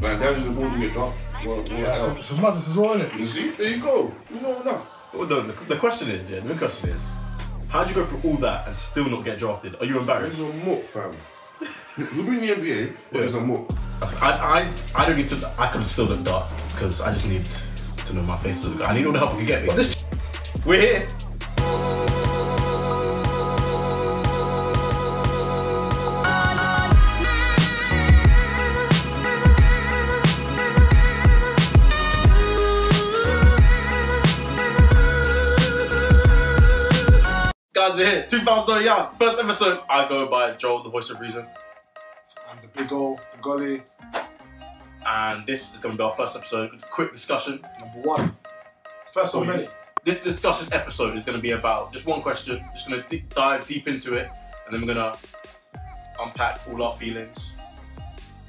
Like, damage the ball to get dropped. What, what Yeah, it's, else? it's madness as well, isn't it? You see? There you go. You know enough. Well, the, the, the question is, yeah, the question is, how'd you go through all that and still not get drafted? Are you It's embarrassed? a mook, fam. You'll be in the NBA, but it's a mook. I, I, I don't need to. I could still look dark because I just need to know my face. To look. I need all the help I can get. But this We're here. Guys, we're here. 2000 Young. First episode. I go by Joel, the voice of reason. I'm the big old, the golly, And this is going to be our first episode. Quick discussion. number one. First of Oh, many. This discussion episode is going to be about just one question. Just going to deep dive deep into it, and then we're going to unpack all our feelings.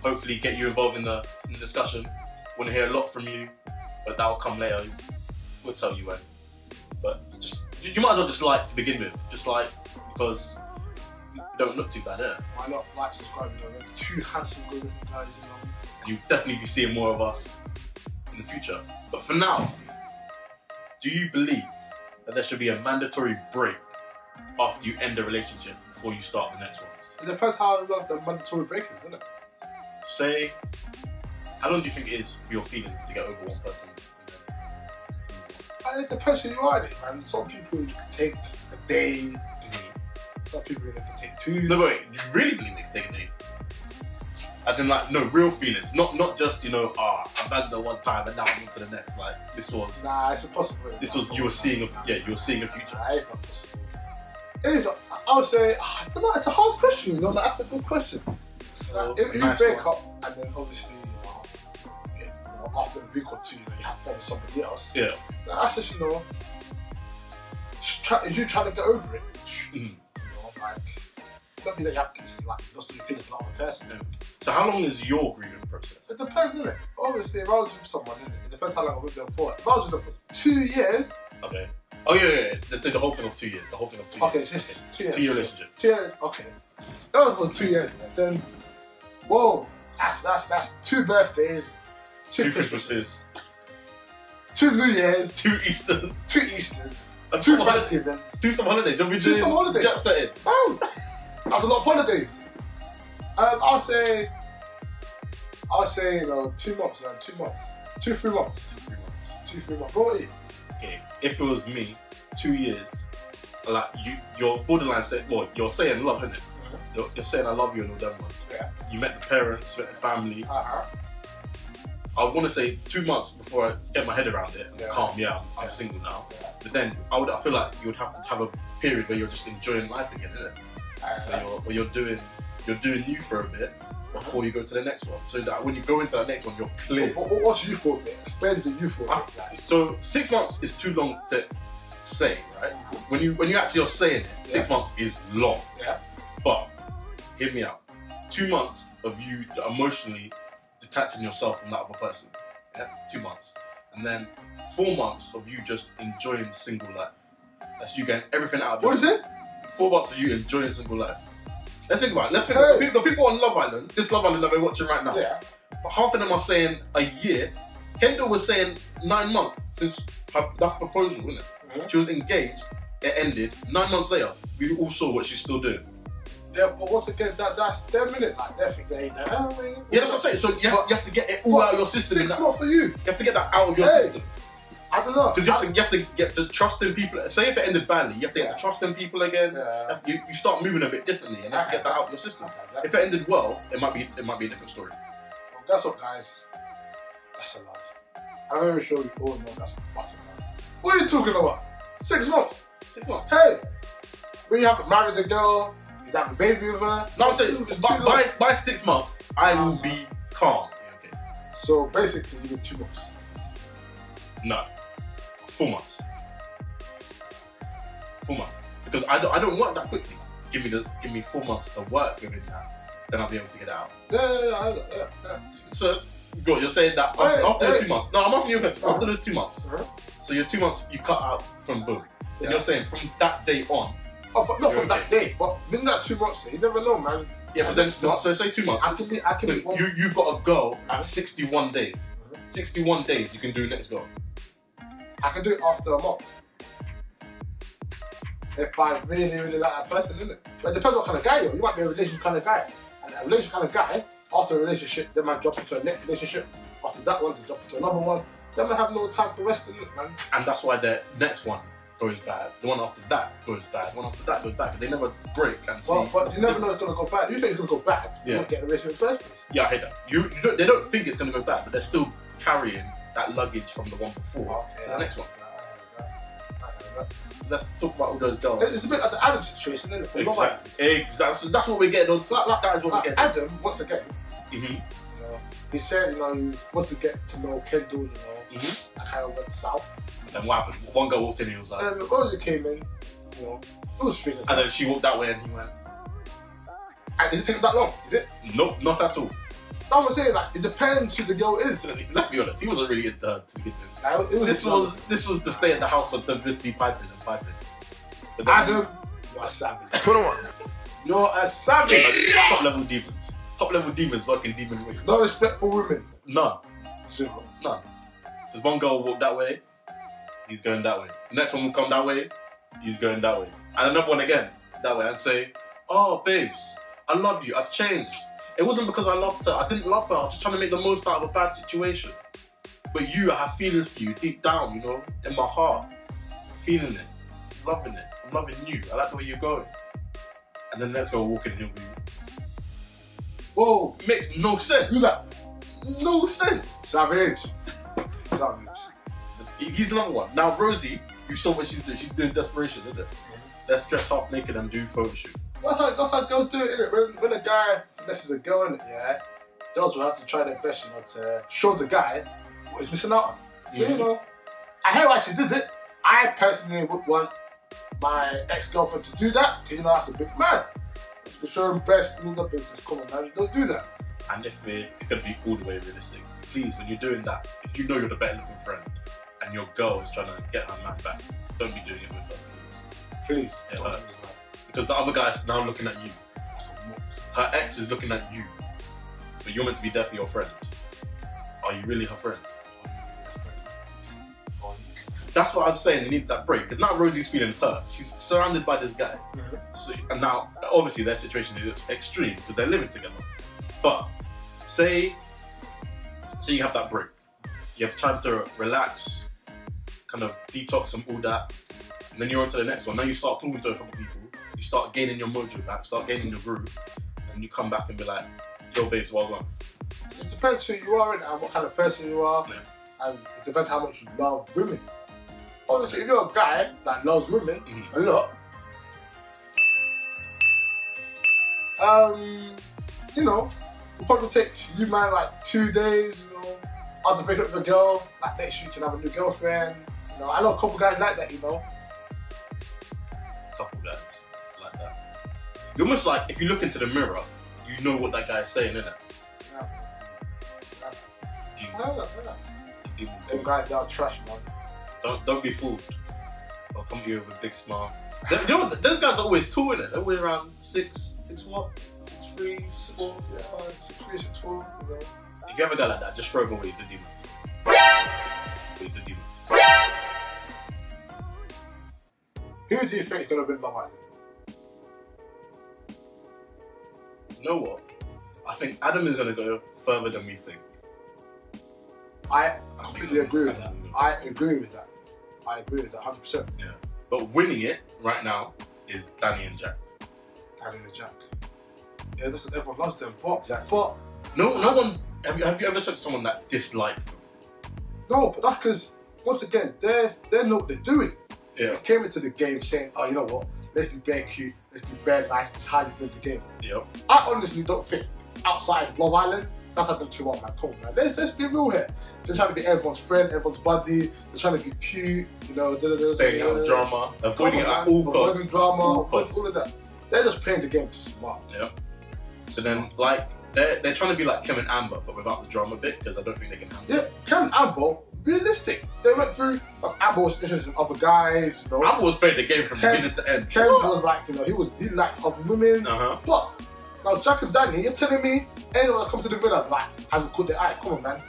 Hopefully, get you involved in the, in the discussion. Want to hear a lot from you, but that will come later. We'll tell you when. But just you, you might as well just like to begin with, just like because you don't look too bad, eh? Why not like, subscribe, you know, there's two handsome, good looking guys, you know. You'll definitely be seeing more of us in the future. But for now, do you believe that there should be a mandatory break after you end a relationship before you start the next ones? It depends how long the mandatory break is, isn't it? Say, how long do you think it is for your feelings to get over one person? And it depends who you are, in it, man. Some people can take a day, Mhm. some people they can take two. No, but wait, you really believe they can take a date? As in, like, no, real feelings. Not not just, you know, ah, I've had the one time and now I'm on to the next. Like, this was, Nah, it's impossible. this was, you were seeing, a, yeah, you were seeing a future. Nah, it's not possible. It is, I would say, I don't know, it's a hard question, you know, like, that's a good question. Like, if, if Nice you break one. up and then obviously, after a week or two, you know, you have fun with somebody else, Yeah. that's just, you know, try, you trying to get over it. Mhm. You know, like, don't be that you have to, like, just do things with another person. So how long is your grieving process? It depends, doesn't it? Obviously, if I was with someone, innit, it depends how long I'm with them for. If I was with them for two years, Okay. Oh yeah, yeah, yeah. The, the, the whole thing of two years. The whole thing of two okay, years. it's just two years. Two year relationship. Two years, okay. That was for two years. Then, whoa, that's that's that's two birthdays, two, Two Christmases, two New Years, two Easters, two Easters, and two. Thanksgivings. Two some holidays. You'll be Two doing some holidays. jet setting. Oh, that's a lot of holidays. Um, I'll say, I'll say, you know, two months, man, two months, two three months, two three months. What about you? Okay. If it was me, two years, like you, you're borderline saying, well, you're saying love, isn't it? You're, you're saying I love you and all that ones. Yeah. You met the parents, met the family. Uh huh. I want to say two months before I get my head around it. and Yeah. Calm, yeah, I'm, Yeah. single now. Yeah. But then I would, I feel like you would have to have a period where you're just enjoying life again, isn't it? where you're, where you're doing you're doing you for a bit before you go to the next one. So that when you go into that next one, you're clear. What, what, what's you for? Explain the you for. Ah. Like, So six months is too long to say, right? When you when you actually are saying it, six months is long. Yeah. But hear me out. Two months of you emotionally detaching yourself from that other person. Yeah, two months, and then four months of you just enjoying single life. That's you getting everything out of it. what is it? Four months of you enjoying single life. Let's think about it. Let's think Hey. the, people, the people on Love Island, this Love Island that we're watching right now. Yeah. Half of them are saying a year. Kendall was saying nine months since her, that's proposal, isn't it? Mhm. She was engaged, it ended. Nine months later, we all saw what she's still doing. Yeah, but once again, that that's their minute. Like they think they ain't there. Oh, man. Yeah, that's what I'm saying. So you have, you have to get it all What? out of your system. Six months for you. You have to get that out of your Hey. system. I don't know. Because you have to you have to get the trust in people. Say if it ended badly, you have to get Yeah. the trust in people again. Yeah. That's- You, you start moving a bit differently, and you have to get that out of your system. Okay, If it ended well, it might be it might be a different story. Well, guess what, guys? That's a lie. I'm very sure you all know that's a fucking lie. What are you talking about? Six months. Six months. Hey, when you have married the girl, have baby with her. No, I'm saying by, by, by six months, I will be calm. Okay. So basically, you get two months. No, four months. Four months. Because I don't, I don't work that quickly. Give me the give me four months to work within that, then I'll be able to get out. Yeah, yeah, yeah. So, God, you're saying that Hey, after, after hey. two months. No, I'm asking you a question. Uh-huh. After those two months, Uh-huh. so your two months you cut out from boom. And you're saying from that day on, Oh, but not You're from that day, but within that two months, you never know, man. Yeah, but then it's not. so say two months. I can be, I can So be one. you you've got a go at 61 days. 61 days you can do next go. I can do it after a month. If I really, really like that person, innit? But it depends what kind of guy you're. You might be a relationship kind of guy. And a relationship kind of guy, after a relationship, they might drop into a next relationship. After that one, to drop into another one. They might have no time for resting, man. And that's why the next one goes bad. The one after that goes bad. The one after that goes bad because they never break and see. Well, but you never know it's gonna go bad. You think it's gonna go bad, you Yeah. won't get in a relationship in the first place. Yeah, I hate that. You, you don't, they don't think it's gonna go bad, but they're still carrying that luggage from the one before to the next one. So let's talk about all those girls. It's, a bit like the Adam situation, isn't it? Love Island. Exactly. Exactly. So that's what we're getting on. So like, like, That is what like we're getting. Adam, once again, Mhm. you know, he said, you know, wants to get to know Kendall, you know, Mhm. I kind of went south. Then what happened? One girl walked in and he was like, And the girl Rosie came in, you know, it was feeling. and then she walked that way and he went, And it didn't take that long, did it? nope, not at all. I was saying, like, it depends who the girl is. Let's be honest, he wasn't really into her to begin with. Like, it was This was this was to stay at the house of to just piping and piping. But then- Adam, you're a savage. 21. You're a savage. top level demons, top level demons working demon ways. No respect for women. None, Zero. none. There's one girl walk that way, he's going that way. The next one will come that way, he's going that way. And another one again, that way, and say, Oh, babes, I love you, I've changed. It wasn't because I loved her, I didn't love her, I was just trying to make the most out of a bad situation. But you, I have feelings for you deep down, you know, in my heart. Feeling it, loving it, I'm loving you, I like the way you're going. And then let's go walk in and he'll be. Whoa, makes no sense. do that. No sense. Savage. Savage. He- He's another one. Now Rosie, you saw what she's doing. She's doing desperation, isn't it? Let's dress half naked and do photo shoot. That's how, that's how girls do it, innit? When, when a guy messes a girl in it, yeah, girls will have to try their best, you know, to show the guy what he's missing out on. So, you Mhm. know, I hear why she did it. I personally would want my ex-girlfriend to do that, because, you know, that's a big man. Him breast and all that business, come on, man, don't do that. And if we're gonna be all the way realistic, please, when you're doing that, if you know you're the better looking friend and your girl is trying to get her man back, don't be doing it with her, please. It hurts. Because the other guy's now looking at you. Her ex is looking at you, but you're meant to be there for your friend. Are you really her friend? That's what I'm saying. Need that break because now Rosie's feeling hurt. She's surrounded by this guy. So, and now, obviously, their situation is extreme because they're living together. But say, say you have that break, you have time to relax, kind of detox from all that, and then you're on to the next one. Now you start talking to a couple people, you start gaining your mojo back, start gaining your groove, and you come back and be like, "Yo, babes, well done." It depends who you are and what kind of person you are, Yeah. and it depends how much you love women. Obviously, if you're a guy that loves women Mhm. a lot, um, you know, it'll probably take you man like two days, you know, after breaking up with a girl, like next week you can have a new girlfriend. You know, I know a couple guys like that, you know. couple guys like that. You're almost like if you look into the mirror, you know what that guy's saying, innit? Yeah. Demon, I know that, I that. demon. Them guys are trash, man. Don't don't be fooled. I'll come to you with a big smile. Those guys are always tall, innit? They're always around six, six what? Six three, six four. Yeah, six three, six four, you know. If you ever guy like that, just throw him away. He's a demon. He's a demon. Who do you think is gonna win Love Island? You know what? I think Adam is gonna go further than we think. I I completely agree with that. I agree with that. I agree with that 100%. Yeah. But winning it right now is Dani and Jack. Dani and Jack. Yeah, that's because everyone loves them. But, Exactly. but No, no one. Have you, have you ever said to someone that dislikes them? no, but that's because once again, they they know what they're doing. Yeah. They came into the game saying, oh, you know what? Let's be bare cute. Let's be bare nice. It's how you win the game. Yep. I honestly don't think outside of Love Island, that's how them two are. Come on, man. Let's, let's be real here. They're trying to be everyone's friend, everyone's buddy. They're trying to be cute, you know. Da, da, da, Staying out of drama, avoiding it at all costs. Avoiding drama, All all of that. They're just playing the game smart. Yep. So then, like, they're, they're trying to be like Kem and Amber, but without the drama bit, because I don't think they can handle Yeah, it. Kem and Amber, realistic. They went through, like, Amber was interested in other guys, you know. Amber was playing the game from Kem- beginning to end. Kem was like, you know, he was, he liked other women. Uh huh. But Now, Jack and Dani, you're telling me anyone that comes to the villa like hasn't caught their eye? Come on, man.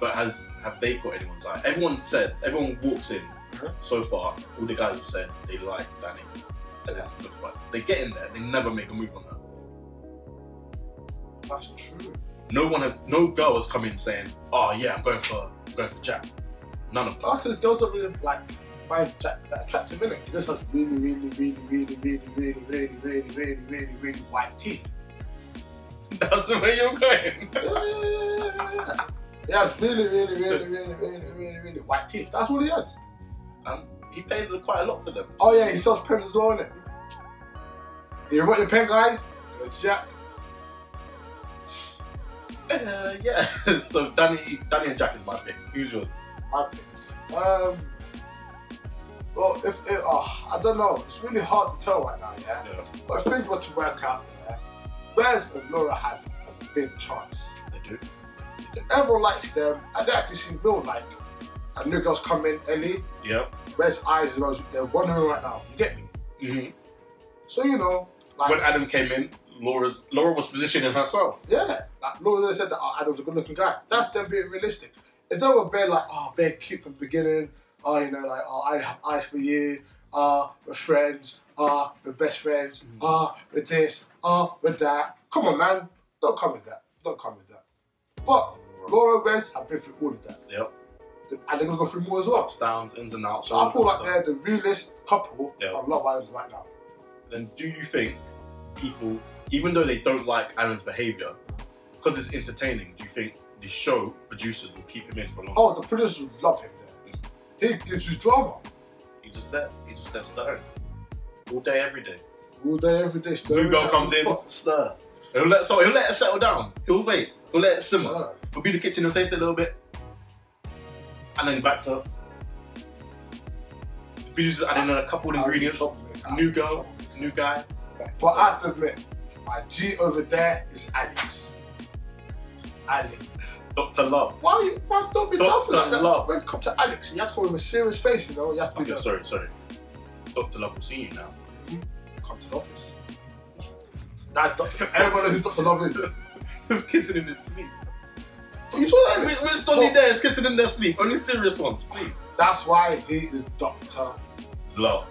But has have they caught anyone's eye? Everyone says, everyone walks in Mhm. so far. All the guys have said they like Dani. And then look what- they get in there, they never make a move on her. That's true. No one has, no girl has come in saying, "Oh yeah, I'm going for, I'm going for Jack." None of them. Because the girls don't really like find Jack that attractive in it. He just has really, really, really, really, really, really, really, really, really, really, really white teeth. That's the way you're going. Yeah, yeah, yeah, yeah. He has really, really, really, really, really, really, really white teeth. That's all he has. And he paid quite a lot for them. Oh yeah, he sells pens as well, innit? You want your pen, guys? Go to Jack. Uh, yeah. so Dani, Dani and Jack is my pick. Who's yours? My pick. Um. Well, if it, oh, I don't know, it's really hard to tell right now, yeah. Yeah, But if things were to work out, yeah, Wes and Laura has a big chance. they do. Everyone likes them, and they actually seem real like. A new girl's come in, Ellie. Yep. Wes eyes, are- they're wondering right now. You get me? hmm So you know, like When Adam came in, Laura's Laura was positioning herself. Yeah, like Laura said that oh, Adam's a good looking guy. That's them being realistic. If they were bare like, oh, bare cute from the beginning, oh, you know, like, oh, I have eyes for you, ah, we're friends, ah, we're best friends, ah, with this, ah, with that. Come on, man, don't come with that. Don't come with that. But Laura and Wes have been through all of that. Yep. And they're gonna go through more as well. Ups, downs, ins and outs. So I feel like stuff. they're the realest couple Yeah. of Love Island right now. Then do you think people, even though they don't like Adam's behaviour, because it's entertaining, do you think the show producers will keep him in for long? Oh, the producers love him there. He gives you drama He's just there. He's just there stirring. All day, every day. all day, every day. New stirring girl comes in, stir. He'll let so he'll let it settle down. He'll wait. He'll let it simmer. Yeah. He'll be in the kitchen. He'll taste it a little bit, and then back to. Producers adding in a couple of ingredients. New girl, new guy. But. I have to admit, my G over there is Alex. Alex. Dr. Love. Why you why don't be Dr. laughing like that? Love. When it comes to Alex, you have to go with a serious face, you know. You have to be Okay, the- sorry, sorry. Dr. Love will see you now. come to the office. That's Dr. Everyone knows who Dr. Love is. Who's kissing in his sleep? You saw that? Which Donny there is kissing in their sleep? Only serious ones, please. That's why he is Doctor. Love,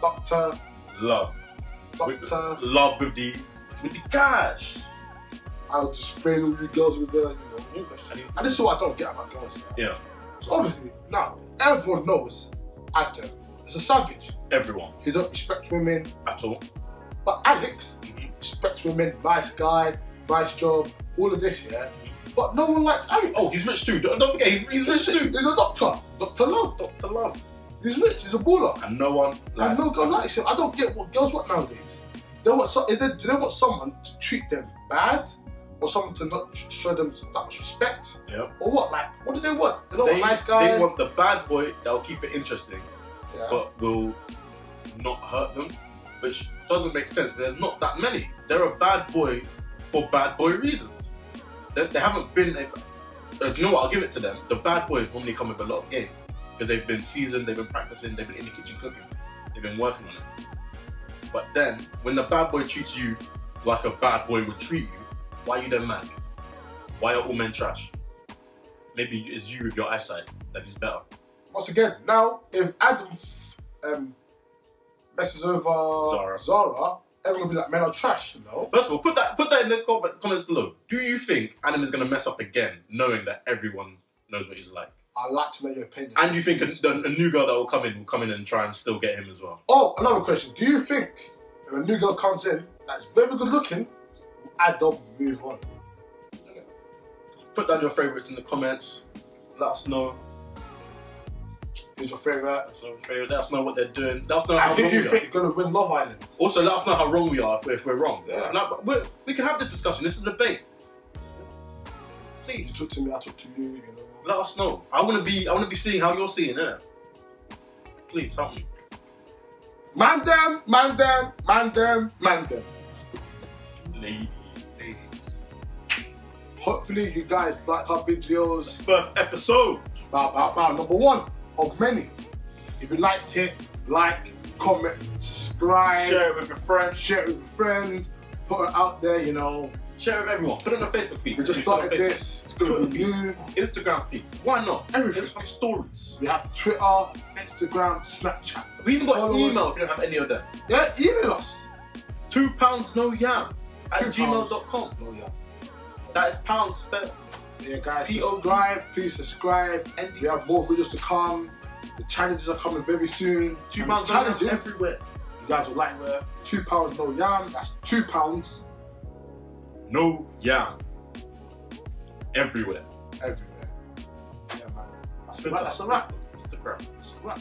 Doctor. love, With- Doctor. love with the with the cash. I'll just spray with the girls with the, you know. And And this is what I don't get about girls. Yeah, So obviously, now, everyone knows Adam is a savage. everyone He don't respect women. at all. But Alex Mhm. respects women, nice guy, nice job, all of this, yeah. But no one likes Alex. Oh, he's rich too. Don't, forget, he's, he's rich too. He's a doctor, Doctor Love. Dr. Love. He's rich. He's a baller. And no one and like no girl likes him. I don't get what girls want nowadays. They want so, they, do they want someone to treat them bad, or someone to not show them that much respect, Yeah. or what? Like, what do they want? They don't They, want nice guy. they want the bad boy that'll keep it interesting, yeah. but will not hurt them, which doesn't make sense. There's not that many. They're a bad boy for bad boy reasons. They, they haven't been. A, uh, you know what? I'll give it to them. The bad boys normally come with a lot of game because they've been seasoned, they've been practicing, they've been in the kitchen cooking, they've been working on it. But then, when the bad boy treats you like a bad boy would treat you, why are you then mad? Why are all men trash? Maybe it's you with your eyesight that is better. Once again, now if Adam um, messes over Zara. Zara, everyone will be like, men are trash, you know. First of all, put that put that in the comments below. Do you think Adam is gonna mess up again, knowing that everyone knows what he's like? I'd like to know your opinion. And you think a, a, new girl that will come in will come in and try and still get him as well? Oh, another question. Do you think if a new girl comes in that's very good looking, will Adam move on? Put down your favorites in the comments. Let us know. Who's your favourite? Let us know, favorite. Let us know what they're doing. Let us know how And who do you think is going to win Love Island? Also, let us know how wrong we are if we're, if we're wrong. Yeah. No, but we're, we can have this discussion. This is a debate. You Please talk to me, I talk to you, you know. Let us know. I want to be. I want to be seeing how you're seeing it. Please help me. Man them, man them, man them, man them. Ladies. Hopefully you guys liked our videos. First episode. Bow, bow, bow. Number one of many. If you liked it, like, comment, subscribe, Share it with your friends. share it with your friends. put it out there, you know. Share it with everyone. Put it on the Facebook feed. We just started this. It's gonna be new. Instagram feed. Why not? Everything. Instagram stories. We have Twitter, Instagram, Snapchat. We even got Follow us. email if you don't have any of them. Yeah, email us. Two pounds no yam at gmail.com. No yam. That is pounds spelled. Yeah, guys, P.O.D.. subscribe. Please subscribe. And We have more videos to come. The challenges are coming very soon. two And pounds no yam challenges. everywhere. You guys will like the two pounds no yam. That's two pounds No yam. Everywhere. everywhere. Yeah, man. That's a wrap. That's a wrap. That's a wrap.